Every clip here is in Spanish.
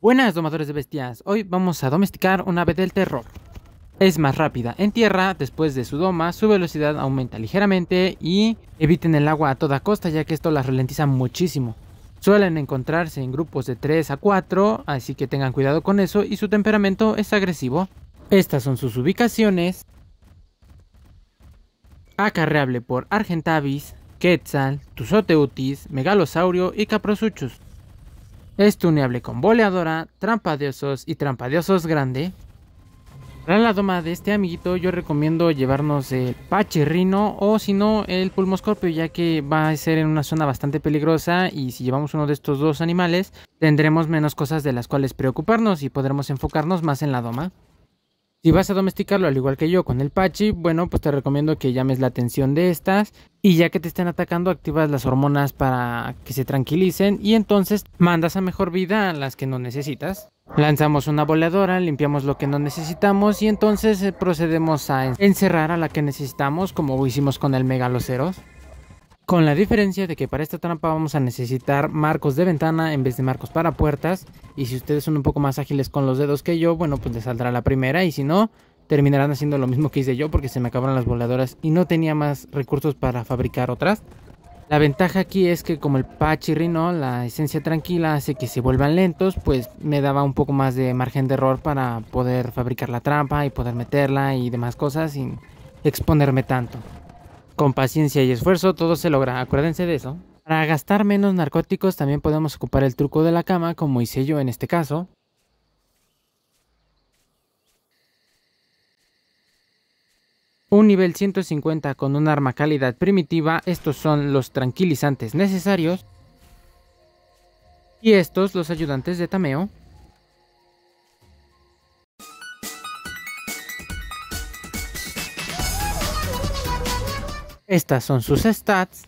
Buenas domadores de bestias, hoy vamos a domesticar un ave del terror. Es más rápida en tierra, después de su doma su velocidad aumenta ligeramente y eviten el agua a toda costa ya que esto las ralentiza muchísimo. Suelen encontrarse en grupos de 3 a 4, así que tengan cuidado con eso y su temperamento es agresivo. Estas son sus ubicaciones. Acarreable por Argentavis, Quetzal, Tusoteutis, Megalosaurio y Caprosuchus. Es tuneable con boleadora, trampa de osos y trampa de osos grande. Para la doma de este amiguito yo recomiendo llevarnos el pachirrino o si no el pulmoscorpio ya que va a ser en una zona bastante peligrosa y si llevamos uno de estos dos animales tendremos menos cosas de las cuales preocuparnos y podremos enfocarnos más en la doma. Si vas a domesticarlo al igual que yo con el Pachi, bueno, pues te recomiendo que llames la atención de estas y ya que te estén atacando activas las hormonas para que se tranquilicen y entonces mandas a mejor vida a las que no necesitas. Lanzamos una boleadora, limpiamos lo que no necesitamos y entonces eh, procedemos a encerrar a la que necesitamos como hicimos con el megaloceros. Con la diferencia de que para esta trampa vamos a necesitar marcos de ventana en vez de marcos para puertas. Y si ustedes son un poco más ágiles con los dedos que yo, bueno, pues les saldrá la primera. Y si no, terminarán haciendo lo mismo que hice yo porque se me acabaron las voladoras y no tenía más recursos para fabricar otras. La ventaja aquí es que como el Pachirrino, la esencia tranquila hace que se vuelvan lentos, pues me daba un poco más de margen de error para poder fabricar la trampa y poder meterla y demás cosas sin exponerme tanto. Con paciencia y esfuerzo todo se logra, acuérdense de eso. Para gastar menos narcóticos también podemos ocupar el truco de la cama, como hice yo en este caso. Un nivel 150 con un arma calidad primitiva, estos son los tranquilizantes necesarios. Y estos los ayudantes de tameo. Estas son sus stats.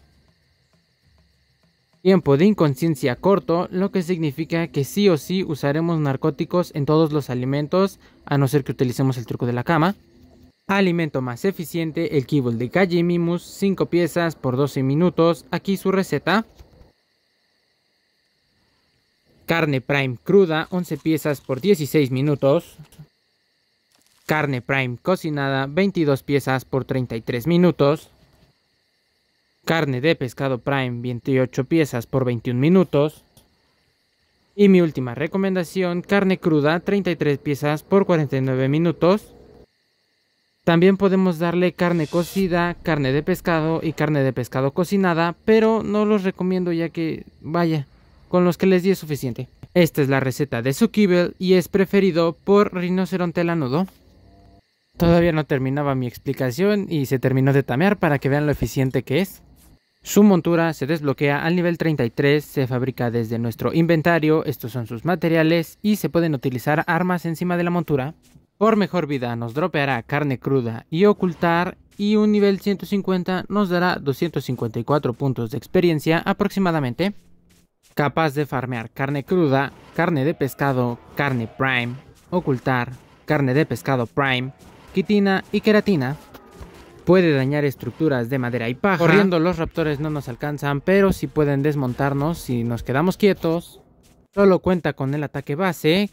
Tiempo de inconsciencia corto, lo que significa que sí o sí usaremos narcóticos en todos los alimentos, a no ser que utilicemos el truco de la cama. Alimento más eficiente, el kibble de Calle Mimus, 5 piezas por 12 minutos, aquí su receta. Carne Prime cruda, 11 piezas por 16 minutos. Carne Prime cocinada, 22 piezas por 33 minutos. Carne de pescado prime 28 piezas por 21 minutos. Y mi última recomendación, carne cruda 33 piezas por 49 minutos. También podemos darle carne cocida, carne de pescado y carne de pescado cocinada, pero no los recomiendo ya que, vaya, con los que les di es suficiente. Esta es la receta de su y es preferido por rinoceronte lanudo. Todavía no terminaba mi explicación y se terminó de tamear para que vean lo eficiente que es. Su montura se desbloquea al nivel 33, se fabrica desde nuestro inventario, estos son sus materiales y se pueden utilizar armas encima de la montura. Por mejor vida nos dropeará carne cruda y ocultar y un nivel 150 nos dará 254 puntos de experiencia aproximadamente. Capaz de farmear carne cruda, carne de pescado, carne prime, ocultar, carne de pescado prime, quitina y queratina. Puede dañar estructuras de madera y paja. Corriendo los raptores no nos alcanzan, pero sí pueden desmontarnos si nos quedamos quietos. Solo cuenta con el ataque base,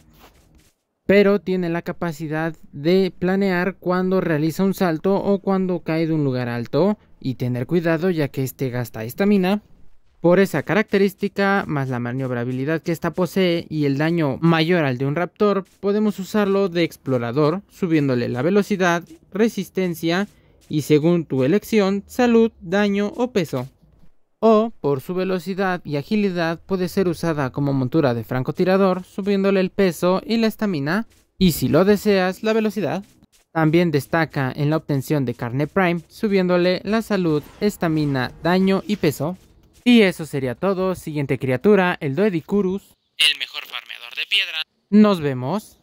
pero tiene la capacidad de planear cuando realiza un salto o cuando cae de un lugar alto y tener cuidado ya que este gasta estamina. Por esa característica, más la maniobrabilidad que ésta posee y el daño mayor al de un raptor, podemos usarlo de explorador, subiéndole la velocidad, resistencia y según tu elección, salud, daño o peso. O, por su velocidad y agilidad, puede ser usada como montura de francotirador, subiéndole el peso y la estamina, y si lo deseas, la velocidad. También destaca en la obtención de carne prime, subiéndole la salud, estamina, daño y peso. Y eso sería todo. Siguiente criatura, el Doedicurus. El mejor farmeador de piedra. Nos vemos.